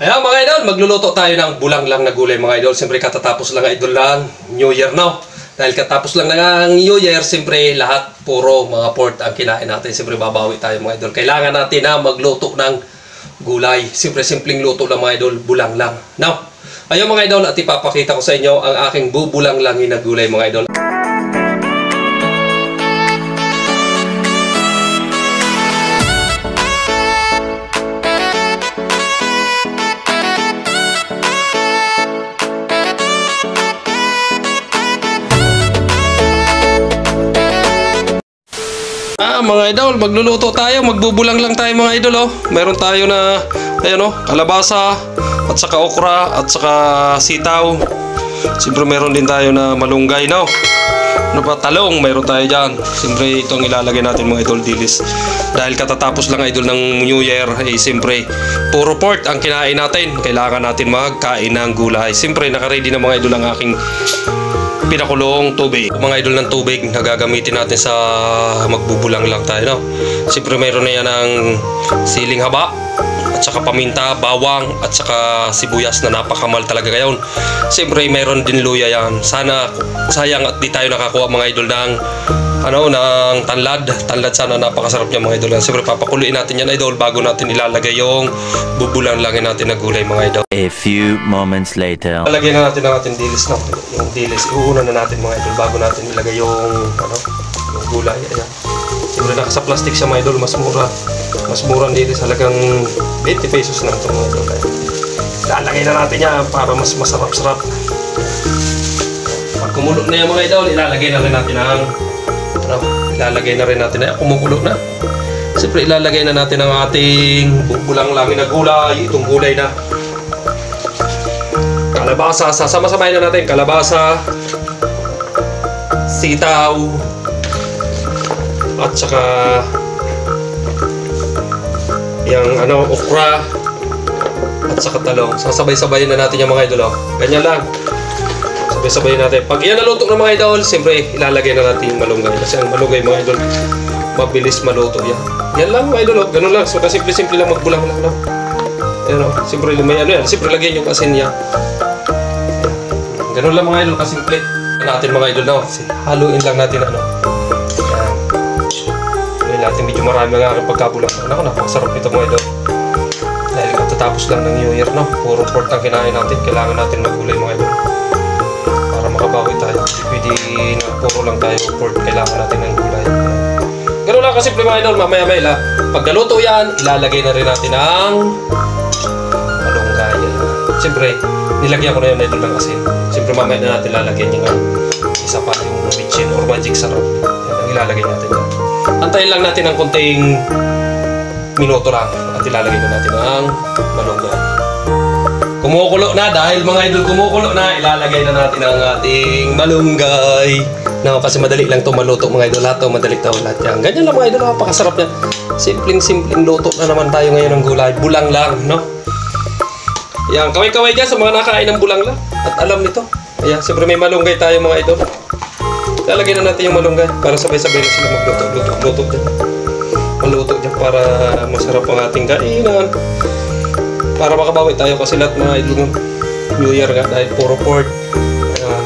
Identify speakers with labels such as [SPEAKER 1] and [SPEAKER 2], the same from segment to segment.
[SPEAKER 1] Ayan mga idol, magluluto tayo ng bulang lang na gulay mga idol. Siyempre katatapos lang idol lang New Year now. Dahil katapos lang ng New Year, siyempre lahat puro mga pork ang kinain natin. Siyempre babawi tayo mga idol. Kailangan natin na magluto ng gulay. Siyempre simpleng luto lang mga idol, bulang lang. Now, ayun mga idol at ipapakita ko sa inyo ang aking bubulang langin na gulay mga idol. Mga idol, magluluto tayo. Magbubulang lang tayo mga idol, oh. Meron tayo na, ayan, oh, kalabasa, at saka okra, at saka sitaw. Siyempre, meron din tayo na malunggay, no? Ano pa, talong, meron tayo dyan. Siyempre, itong ilalagay natin mga idol dilis. Dahil katatapos lang idol ng New Year, eh, siyempre, puro pork ang kinain natin. Kailangan natin magkain ng gulay. Siyempre, nakaready na mga idol ang aking pinakulong tubig. Mga idol ng tubig na gagamitin natin sa magbubulang lang tayo. No? Siyempre mayroon na yan ng siling haba at saka paminta, bawang at saka sibuyas na napakamal talaga ngayon. Siyempre mayroon din luya yan. Sana sayang at di tayo nakakuha mga idol ng ano ng tanlad. Tanlad sana napakasarap niya mga idol. Siyempre papakuluin natin yan idol bago natin ilalagay yung bubulang langin natin na gulay mga idol.
[SPEAKER 2] A few moments later.
[SPEAKER 1] Lalagyan na natin ang ating dilis na. Yung dilis, iuuna na natin mga idol bago natin ilagay yung, ano, yung gulay. Ayan. Siyempre naka sa plastic siya mga idol, mas mura. Mas mura ang dilis, halagang 20 pesos lang ito mga idol. Lalagay na natin yan para mas masarap-sarap. Pag kumulo na yan mga idol, ilalagay na rin natin ang, ano, ilalagay na rin natin na kumukulo na. Siyempre ilalagay na natin ang ating bubulang langin na gulay, itong gulay na kalabasa, sasama-samahin na natin kalabasa, sitaw, at saka yung ano, okra, at saka talong. Sasabay-sabayin na natin yung mga idol. Ganyan lang. Sabay-sabayin natin. Pag yan naluto ng mga idol, siyempre ilalagay na natin yung malunggay. Kasi ang malunggay mga idol, mabilis maluto yan. Yan lang mga idol. Oh. Ganun lang. So, simple-simple lang magbulang lang. No? Ayan, oh. Siyempre, may ano yan. Siyempre, lagyan yung asin niya. Ganun lang mga idol, kasimple. Natin mga idol, no? Kasi haluin lang natin, ano. Yan. Haluin natin, medyo marami ang aking pagkabulang. Ano, napakasarap nito mga idol. Dahil katatapos lang ng New Year, no? Puro pork ang kinain natin. Kailangan natin magulay mga idol. Makabawi tayo. Hindi na puro lang tayo pork. Kailangan natin ng gulay. Ganun lang kasimple mga idol, mamaya-maya. Pag naluto yan, ilalagay na rin natin ang malunggay. Siyempre, nilagyan ko na yun idol ng asin. Siyempre mamaya na natin lalagyan yung ano, isa pa yung bitchin or magic sarap. Yan ang ilalagay natin yan. Antayin lang natin ng konting minuto lang at ilalagay na natin ang malunggay. Kumukulo na dahil mga idol kumukulo na ilalagay na natin ang ating malunggay. No, kasi madali lang to maluto mga idol lahat to madali to lahat yan. Ganyan lang mga idol napakasarap yan. Simpleng-simpleng luto na naman tayo ngayon ng gulay. Bulang lang, no? Yan, kaway-kaway dyan sa mga nakain ng bulang lang. At alam nito. Ayan, siyempre may malunggay tayo mga idol. Lalagyan na natin yung malunggay para sabay-sabay na sila magluto. Luto, luto dyan. Maluto dyan para masarap ang ating kainan. Para makabawi tayo kasi lahat idol ng New Year nga dahil puro pork. Ayan.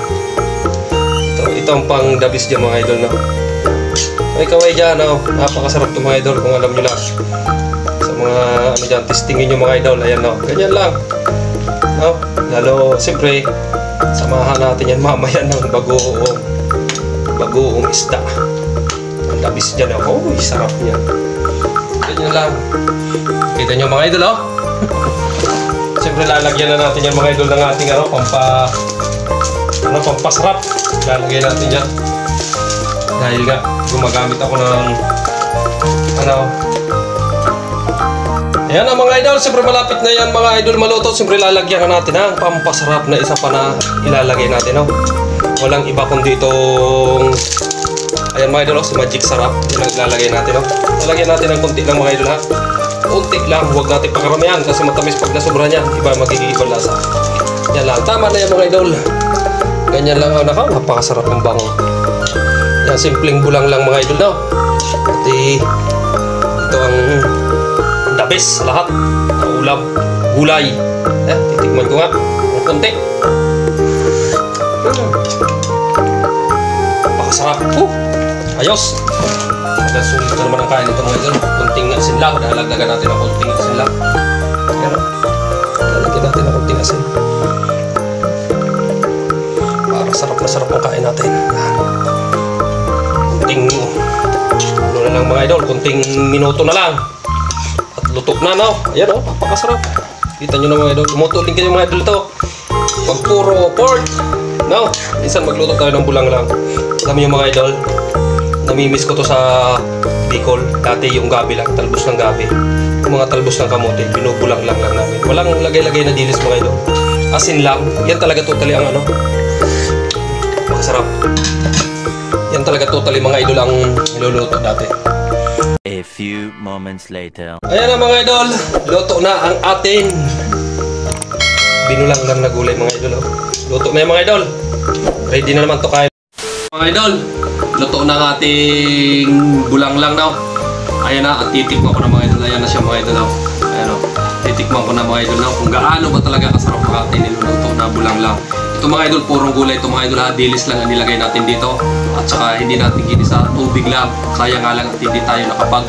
[SPEAKER 1] Ito, ito ang pang dabis dyan mga idol. No? Kaway-kaway dyan. No? Napakasarap ito mga idol kung alam nyo lang sa mga ano dyan, testingin yung mga idol. Ayan no, ganyan lang. No? Lalo, siyempre, samahan natin yan mamaya ng bagoong bagoong isda. Ang labis dyan. Oh, sarap niya. Ganyan lang. Kita nyo mga idol, oh. Siyempre, lalagyan na natin yung mga idol ng ating ano, pampa ano, pampasarap. Lalagyan natin dyan. Dahil nga, gumagamit ako ng ano, Ayan ang mga idol, siyempre malapit na yan mga idol maluto. Siyempre lalagyan ka natin ang pampasarap na isa pa na ilalagay natin. No? Walang iba kundi itong... Ayan mga idol, oh, si Magic Sarap. Yan ang ilalagay natin. No? Lalagyan natin ng konti lang mga idol ha. Konti lang, huwag natin pakaramihan kasi matamis pag nasobra niya. Iba magiging ibang lasa. Yan lang, tama na yan mga idol. Ganyan lang ang naka, napakasarap ng bango. Yan, simpleng bulang lang mga idol. No? At ito ang the best lahat. Ang ulam, gulay, Eh, titikman ko nga. Ang konti. Hmm. Pakasarap. Oh, ayos. Nagasulit na naman ang kain nito mga idol. Kunting asin lang. Dahilagdagan natin ang kunting asin lang. Ayan o. Lalagyan natin ang kunting asin. Para sarap na sarap ang kain natin. Yan. Kunting ano na lang mga idol. Kunting minuto na lang. At luto na no. Ayan o. Napakasarap. Kita nyo na mga idol. Lumoto din kayo mga idol ito. Huwag puro pork. No. Minsan magluto tayo ng bulang lang. Alam niyo mga idol. Namimiss ko to sa Bicol. Dati yung gabi lang, talbos ng gabi. Yung mga talbos ng kamote, binubulang lang lang namin. Walang lagay-lagay na dilis mga idol. Asin lang. Yan talaga totally ang ano. Makasarap. Yan talaga totally mga idol ang niluluto dati.
[SPEAKER 2] A few moments later.
[SPEAKER 1] Ayan na mga idol. Luto na ang atin. Binulang lang na gulay mga idol. Oh. Luto na yan mga idol. Ready na naman to kain. Mga idol, luto na ang ating bulang lang daw. Ayan na, at titikman ko na mga idol. Ayan na siya mga idol. Oh. Ayan o. Titikman ko na mga idol na kung gaano ba talaga kasarap ang ating niluluto na bulang lang. Ito mga idol, purong gulay. Ito mga idol, ha, dilis lang ang nilagay natin dito. At saka hindi natin ginisa tubig lang. Sayang nga lang at hindi tayo nakapag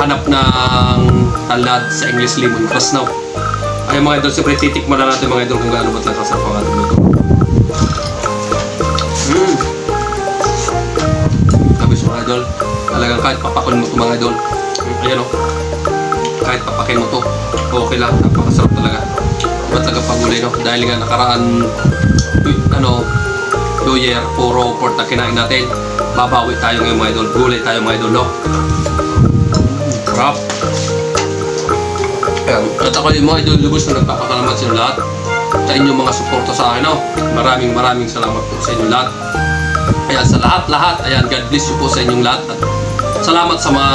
[SPEAKER 1] hanap ng talad sa English lemon grass now. Ay mga idol, siyempre titikman na natin mga idol kung gaano ba talaga kasarap ang ating luto. Mga idol, talagang kahit papakon mo ito mga idol. Ayan o. Kahit papakin mo to, okay lang. Napakasarap talaga. Iba talaga pagulay no. Dahil nga nakaraan, ano, Year, puro pork na kinain natin. Babawi tayo ngayon mga idol. Gulay tayo mga idol, no? Sarap. Ayan. At ako yung mga idol lubos na nagpapakalamat sa inyo lahat sa inyong mga suporta sa akin. No? Maraming maraming salamat po sa inyong lahat. Ayan, sa lahat-lahat, ayan, God bless you po sa inyong lahat. At salamat sa mga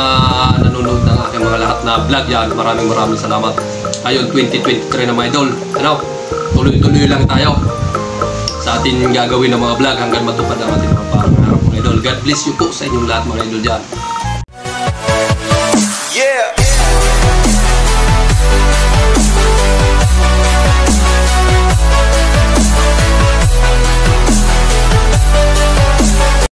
[SPEAKER 1] nanonood ng aking mga lahat na vlog yan. Maraming maraming salamat. Ayun, 2023 na mga idol. Ano, tuloy-tuloy lang tayo sa ating gagawin ng mga vlog hanggang matupad ang ating mga pangarap mga idol. God bless you po sa inyong lahat mga idol dyan.